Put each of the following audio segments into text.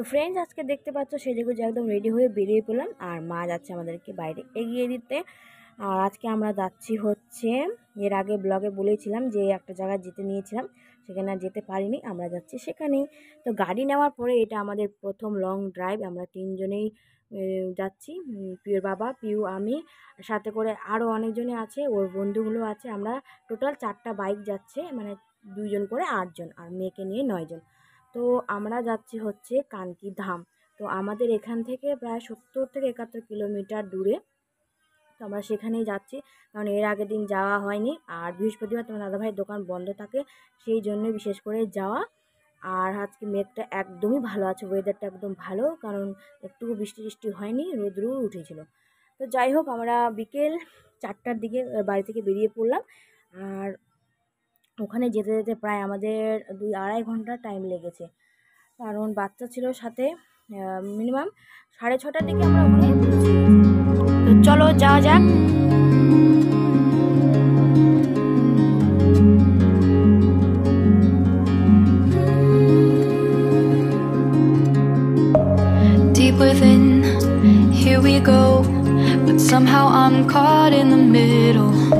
তো ফ্রেন্ডস আজকে দেখতে পাচ্ছ সেজেগুলো একদম রেডি হয়ে বেরিয়ে পড়লাম আর মা যাচ্ছে আমাদেরকে বাইরে এগিয়ে দিতে। আর আজকে আমরা যাচ্ছি হচ্ছে, এর আগে ব্লগে বলেছিলাম যে একটা জায়গায় যেতে নিয়েছিলাম, সেখানে আর যেতে পারিনি, আমরা যাচ্ছি সেখানেই। তো গাড়ি নেওয়ার পরে এটা আমাদের প্রথম লং ড্রাইভ আমরা তিনজনেই যাচ্ছি। পিউর বাবা, পিউ, আমি, সাথে করে আরও অনেকজনে আছে, ওর বন্ধুগুলো আছে। আমরা টোটাল চারটা বাইক যাচ্ছে মানে দুজন করে আটজন, আর মেয়েকে নিয়ে নয়জন। তো আমরা যাচ্ছি হচ্ছে কানকি ধাম। তো আমাদের এখান থেকে প্রায় সত্তর থেকে একাত্তর কিলোমিটার দূরে। তো আমরা সেখানেই যাচ্ছি। কারণ এর আগের দিন যাওয়া হয়নি। আর বৃহস্পতিবার তোমার দাদাভাইয়ের দোকান বন্ধ থাকে, সেই জন্য বিশেষ করে যাওয়া। আর আজকে মেঘটা একদমই ভালো আছে ওয়েদারটা একদম ভালো, কারণ একটুকু বৃষ্টি টিষ্টি হয়নি, রোদ্রু উঠেছিল। তো যাই হোক, আমরা বিকেল চারটার দিকে বাড়ি থেকে বেরিয়ে পড়লাম। আর ওখানে যেতে যেতে প্রায় আমাদের দুই আড়াই ঘণ্টা টাইম লেগেছে কারণ বাচ্চা ছিল সাথে মিনিমাম সাড়ে ছটার দিকে আমরা ওখানে তো চলো যাওয়া যাক within, here we go. But somehow I'm caught in the middle.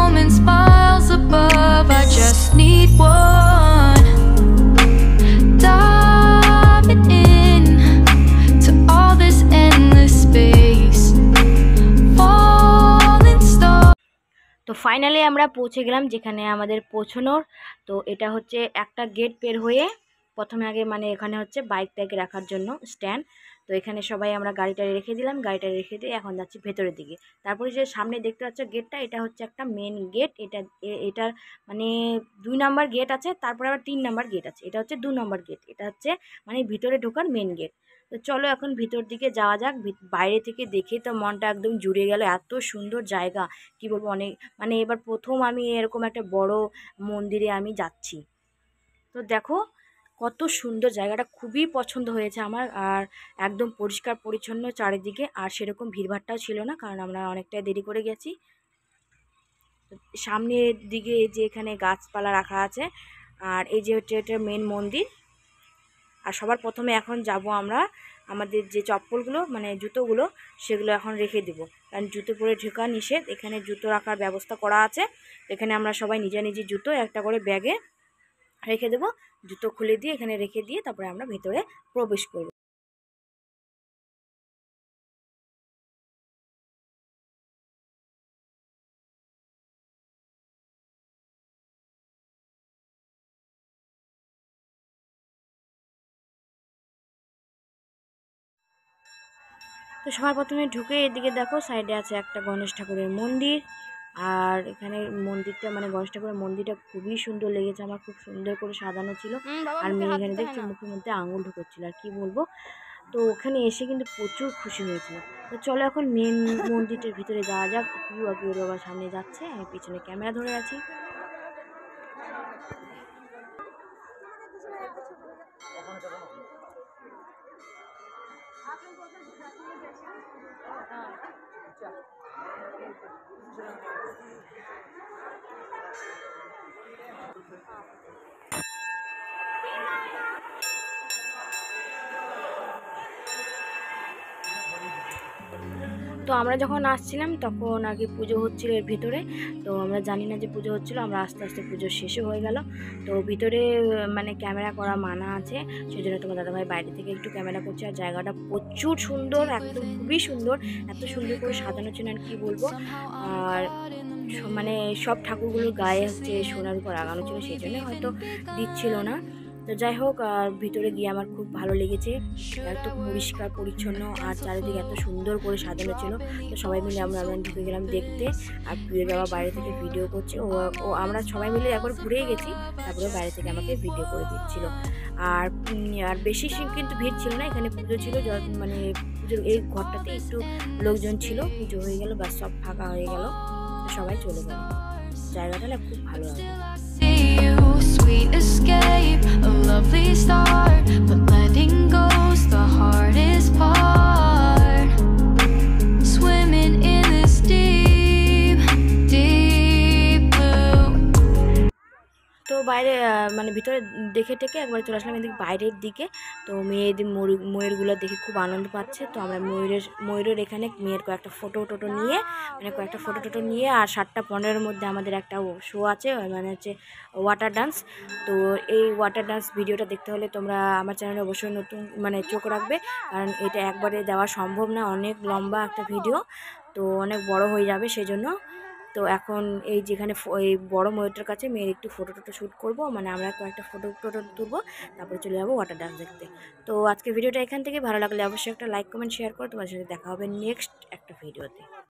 তো ফাইনালি আমরা পৌঁছে গেলাম যেখানে আমাদের পৌঁছানোর। তো এটা হচ্ছে একটা গেট পের হয়ে প্রথমে আগে মানে এখানে হচ্ছে বাইক টাইক রাখার জন্য স্ট্যান্ড তো এখানে সবাই আমরা গাড়িটা রেখে দিলাম, গাড়িটা রেখে দিয়ে এখন যাচ্ছি ভেতরের দিকে। তারপরে যে সামনে দেখতে পাচ্ছ গেটটা এটা হচ্ছে একটা মেন গেট এটা, এটার মানে দুই নাম্বার গেট আছে, তারপরে আবার তিন নাম্বার গেট আছে। এটা হচ্ছে দু নম্বর গেট এটা হচ্ছে মানে ভিতরে ঢোকার মেন গেট তো চলো এখন ভিতর দিকে যাওয়া যাক। বাইরে থেকে দেখে তো মনটা একদম জুড়ে গেল। এত সুন্দর জায়গা। কি বলব, অনেক মানে এবার প্রথম আমি এরকম একটা বড় মন্দিরে আমি যাচ্ছি। তো দেখো, কত সুন্দর জায়গাটা। খুবই পছন্দ হয়েছে আমার। আর একদম পরিষ্কার, পরিচ্ছন্ন চারিদিকে। আর সেরকম ভিড়ভাট্টাও ছিল না, কারণ আমরা অনেকটাই দেরি করে গেছি। সামনের দিকে যে এখানে গাছপালা রাখা আছে, আর এই যে হচ্ছে এটা মেন মন্দির। আর সবার প্রথমে এখন যাব আমরা, আমাদের যে চপ্পলগুলো মানে জুতোগুলো, সেগুলো এখন রেখে দেব। কারণ জুতো পরে ঢোকা নিষেধ, এখানে জুতো রাখার ব্যবস্থা করা আছে। এখানে আমরা সবাই নিজে নিজে জুতো একটা করে ব্যাগে রেখে দেব, জুতো খুলে দিয়ে এখানে রেখে দিয়ে তারপরে আমরা ভেতরে প্রবেশ করব। তো সবার প্রথমে ঢুকে এদিকে দেখো সাইডে আছে একটা গণেশ ঠাকুরের মন্দির। আর এখানে মন্দিরটা মানে গণেশ ঠাকুরের মন্দিরটা খুবই সুন্দর লেগেছে আমার খুব সুন্দর করে সাজানো ছিল। আর মেয়ে এখানে দেখছি মুখের মধ্যে আঙুল ঢুকোচ্ছিল আর কি বলব? তো ওখানে এসে কিন্তু প্রচুর খুশি হয়েছিল। তো চলো এখন মেন মন্দিরটার ভিতরে যাওয়া যাক। পিউ আর পিউর বাবার সামনে যাচ্ছে আমি পিছনে ক্যামেরা ধরে আছি। 啊，他们说这是他第一个项目。嗯，这，这，啊。তো আমরা যখন আসছিলাম তখন আগে পুজো হচ্ছিল এর ভিতরে। তো আমরা জানি না যে পুজো হচ্ছিল, আমরা আস্তে আস্তে পুজো শেষও হয়ে গেল। তো ভিতরে মানে ক্যামেরা করা মানা আছে সেই জন্য তোমার দাদাভাই বাইরে থেকে একটু ক্যামেরা করছে। আর জায়গাটা প্রচুর সুন্দর, একদম খুবই সুন্দর। এত সুন্দর করে সাজানো ছিল আর কি বলব। আর মানে সব ঠাকুরগুলোর গায়ে হচ্ছে সোনার উপর লাগানো ছিল, সেই জন্য হয়তো দিচ্ছিল না। তো যাই হোক, আর ভিতরে গিয়ে আমার খুব ভালো লেগেছে। এত পরিষ্কার, পরিচ্ছন্ন, আর চারিদিকে এত সুন্দর করে সাজানো ছিল। তো সবাই মিলে আমরা আমরা ঢুকে গেলাম দেখতে। আর প্রিয় বাবা বাইরে থেকে ভিডিও করছে। ও ও, আমরা সবাই মিলে একবার ঘুরেই গেছি। তারপরে বাইরে থেকে আমাকে ভিডিও করে দিচ্ছিল। আর আর বেশি কিন্তু ভিড় ছিল না। এখানে পুজো ছিল মানে পুজোর এই ঘরটাতে একটু লোকজন ছিল। পুজো হয়ে গেল বা সব ফাঁকা হয়ে গেল। সবাই চলে গেল। জায়গাটা খুব ভালো লাগে মানে ভিতরে দেখে টেকে একবার চলে আসলাম এদিকে বাইরের দিকে। তো মেয়েদের ময়ূর, ময়ূরগুলো দেখে খুব আনন্দ পাচ্ছে। তো আমরা ময়ূরের ময়ূরের এখানে মেয়ের কয়েকটা ফটো টোটো নিয়ে মানে কয়েকটা ফটো টোটো নিয়ে আর সাতটা পনেরোর মধ্যে আমাদের একটা শো আছে মানে হচ্ছে ওয়াটার ডান্স তো এই ওয়াটার ডান্স ভিডিওটা দেখতে হলে তোমরা আমার চ্যানেলে অবশ্যই নতুন মানে চোখ রাখবে। কারণ এটা একবারে দেওয়া সম্ভব না, অনেক লম্বা একটা ভিডিও তো অনেক বড় হয়ে যাবে সেই জন্য তো এখন এই যেখানে এই বড় ময়ূরটার কাছে মেয়ের একটু ফটো টোটো শ্যুট করব। মানে আমরা কয়েকটা ফটো টোটো তুলবো, তারপরে চলে যাব ওয়াটার ডান্স দেখতে। তো আজকে ভিডিওটা এখান থেকে, ভালো লাগলে অবশ্যই একটা লাইক কমেন্ট শেয়ার করো। তোমার সাথে দেখা হবে নেক্সট একটা ভিডিওতে